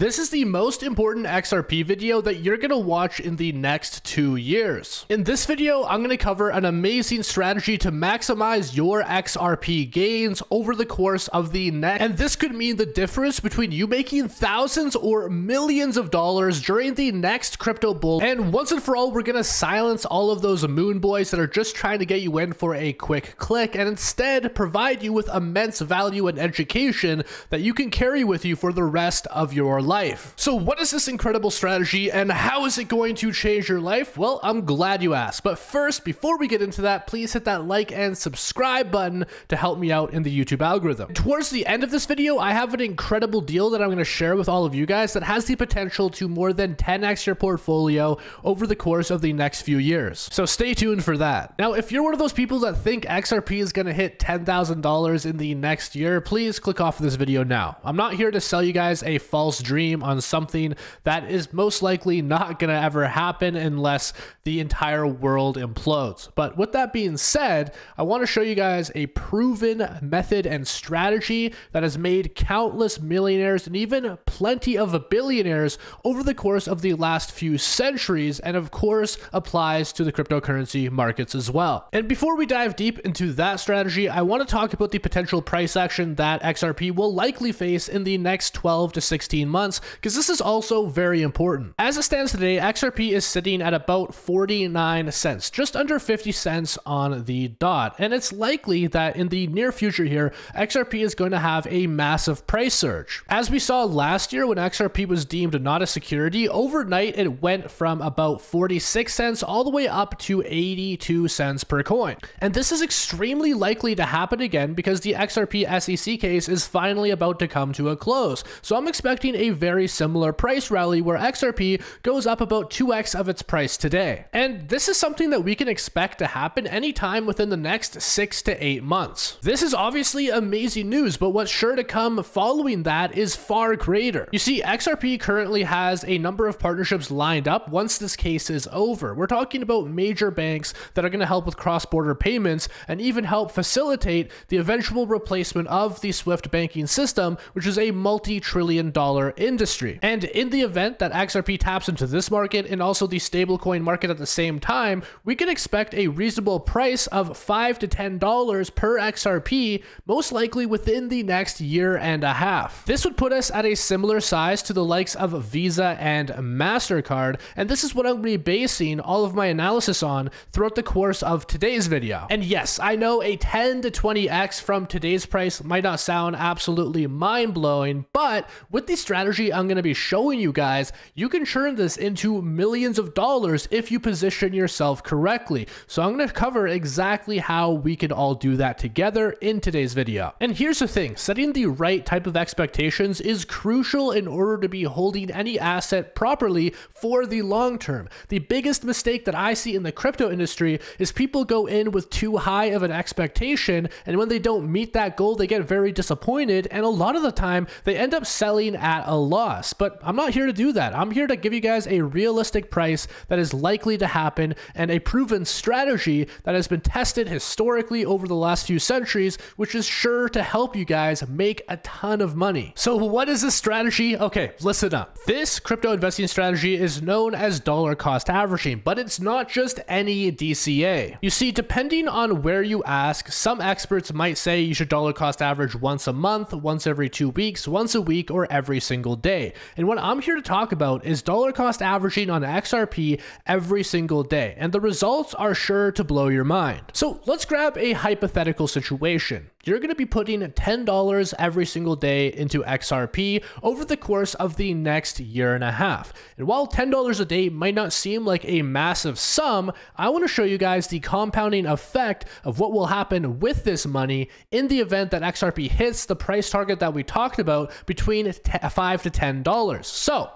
This is the most important XRP video that you're going to watch in the next two years. In this video, I'm going to cover an amazing strategy to maximize your XRP gains over the course of the next, and this could mean the difference between you making thousands or millions of dollars during the next crypto bull. And once and for all, we're going to silence all of those moon boys that are just trying to get you in for a quick click and instead provide you with immense value and education that you can carry with you for the rest of your life life. So what is this incredible strategy and how is it going to change your life? Well, I'm glad you asked. But first, before we get into that, please hit that like and subscribe button to help me out in the YouTube algorithm. Towards the end of this video, I have an incredible deal that I'm going to share with all of you guys that has the potential to more than 10x your portfolio over the course of the next few years. So stay tuned for that. Now, if you're one of those people that think XRP is going to hit $10,000 in the next year, please click off this video now. I'm not here to sell you guys a false dream dream on something that is most likely not going to ever happen unless the entire world implodes. But with that being said, I want to show you guys a proven method and strategy that has made countless millionaires and even plenty of billionaires over the course of the last few centuries, and of course applies to the cryptocurrency markets as well. And before we dive deep into that strategy, I want to talk about the potential price action that XRP will likely face in the next 12 to 16 months months, because this is also very important. As it stands today, XRP is sitting at about 49 cents, just under 50 cents on the dot. And it's likely that in the near future here, XRP is going to have a massive price surge. As we saw last year when XRP was deemed not a security, overnight it went from about 46 cents all the way up to 82 cents per coin. And this is extremely likely to happen again because the XRP SEC case is finally about to come to a close. So I'm expecting a very similar price rally where XRP goes up about 2x of its price today. And this is something that we can expect to happen anytime within the next six to eight months. This is obviously amazing news, but what's sure to come following that is far greater. You see, XRP currently has a number of partnerships lined up once this case is over. We're talking about major banks that are going to help with cross-border payments and even help facilitate the eventual replacement of the SWIFT banking system, which is a multi-trillion dollar industry. And in the event that XRP taps into this market and also the stablecoin market at the same time, we can expect a reasonable price of 5 to $10 per XRP, most likely within the next year and a half. This would put us at a similar size to the likes of Visa and MasterCard, and this is what I'm going to be basing all of my analysis on throughout the course of today's video. And yes, I know a 10 to 20x from today's price might not sound absolutely mind-blowing, but with the strategy strategy I'm going to be showing you guys, you can turn this into millions of dollars if you position yourself correctly. So I'm going to cover exactly how we can all do that together in today's video. And here's the thing, setting the right type of expectations is crucial in order to be holding any asset properly for the long term. The biggest mistake that I see in the crypto industry is people go in with too high of an expectation and when they don't meet that goal, they get very disappointed and a lot of the time they end up selling at a loss. But I'm not here to do that. I'm here to give you guys a realistic price that is likely to happen and a proven strategy that has been tested historically over the last few centuries, which is sure to help you guys make a ton of money. So, what is this strategy? Okay, listen up. This crypto investing strategy is known as dollar cost averaging, but it's not just any DCA. You see, depending on where you ask, some experts might say you should dollar cost average once a month, once every two weeks, once a week, or every single day. And what I'm here to talk about is dollar cost averaging on XRP every single day. And the results are sure to blow your mind. So let's grab a hypothetical situation. You're going to be putting $10 every single day into XRP over the course of the next year and a half. And while $10 a day might not seem like a massive sum, I want to show you guys the compounding effect of what will happen with this money in the event that XRP hits the price target that we talked about between 5 to $10. So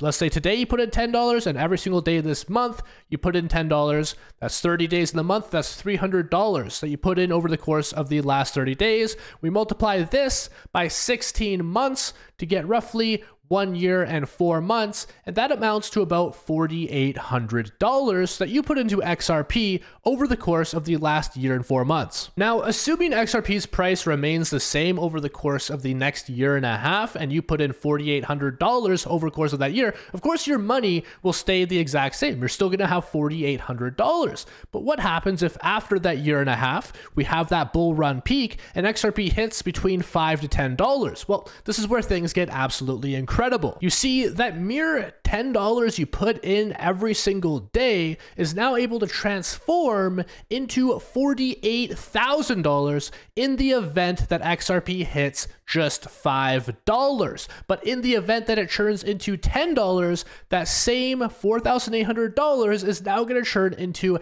let's say today you put in $10 and every single day this month you put in $10 that's 30 days in the month. That's $300 that you put in over the course of the last 30 days. We multiply this by 16 months to get roughly one year and four months, and that amounts to about $4,800 that you put into XRP over the course of the last year and four months. Now, assuming XRP's price remains the same over the course of the next year and a half, and you put in $4,800 over the course of that year, of course your money will stay the exact same. You're still gonna have $4,800. But what happens if after that year and a half, we have that bull run peak and XRP hits between 5 to $10? Well, this is where things get absolutely incredible. You see, that mere $10 you put in every single day is now able to transform into $48,000 in the event that XRP hits just $5. But in the event that it turns into $10, that same $4,800 is now going to turn into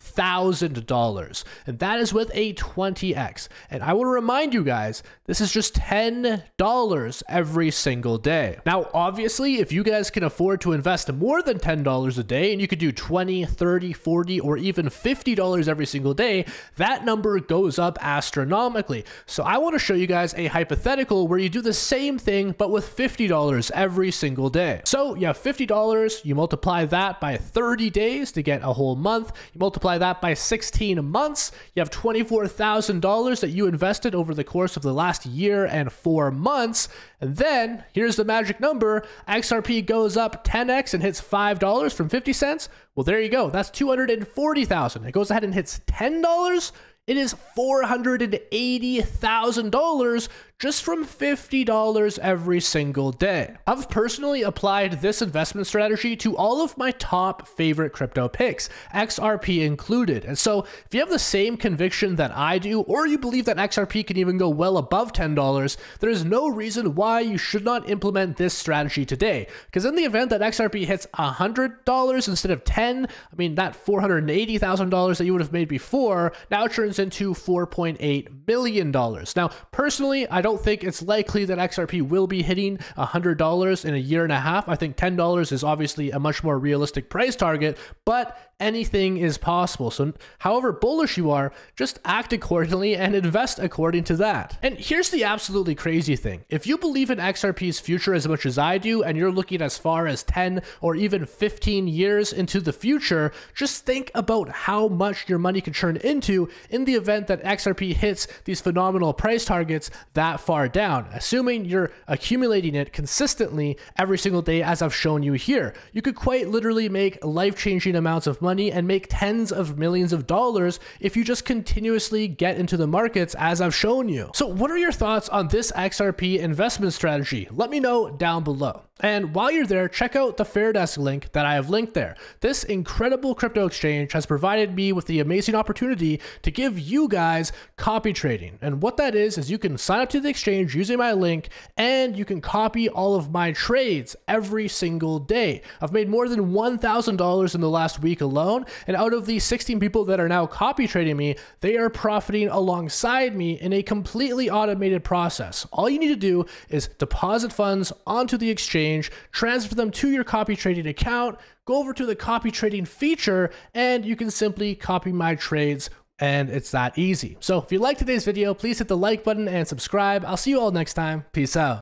$96,000. And that is with a 20x. And I want to remind you guys, this is just $10 every single day. Now, obviously, if you guys can afford to invest more than $10 a day and you could do 20, 30, 40, or even $50 every single day, that number goes up astronomically. So I want to show you guys a hypothetical where you do the same thing, but with $50 every single day. So you have $50, you multiply that by 30 days to get a whole month. You multiply that by 16 months, you have $24,000 that you invested over the course of the last year and four months. And then here's the magic number XRP goes up 10x and hits $5 from 50 cents. Well, there you go. That's 240,000. It goes ahead and hits $10. It is $480,000 just from $50 every single day. I've personally applied this investment strategy to all of my top favorite crypto picks, XRP included. And so if you have the same conviction that I do, or you believe that XRP can even go well above $10, there is no reason why you should not implement this strategy today. Because in the event that XRP hits $100 instead of 10, I mean, that $480,000 that you would have made before now turns into $4.8 million. Now, personally, I don't don't think it's likely that XRP will be hitting $100 in a year and a half. I think $10 is obviously a much more realistic price target, but anything is possible. So, however bullish you are, just act accordingly and invest according to that. And here's the absolutely crazy thing if you believe in XRP's future as much as I do, and you're looking as far as 10 or even 15 years into the future, just think about how much your money could turn into in the event that XRP hits these phenomenal price targets that far down, assuming you're accumulating it consistently every single day, as I've shown you here. You could quite literally make life changing amounts of money money and make tens of millions of dollars if you just continuously get into the markets as I've shown you. So what are your thoughts on this XRP investment strategy? Let me know down below. And while you're there, check out the Fairdesk link that I have linked there. This incredible crypto exchange has provided me with the amazing opportunity to give you guys copy trading. And what that is, is you can sign up to the exchange using my link and you can copy all of my trades every single day. I've made more than $1,000 in the last week alone. And out of the 16 people that are now copy trading me, they are profiting alongside me in a completely automated process. All you need to do is deposit funds onto the exchange exchange, transfer them to your copy trading account, go over to the copy trading feature, and you can simply copy my trades and it's that easy. So if you liked today's video, please hit the like button and subscribe. I'll see you all next time. Peace out.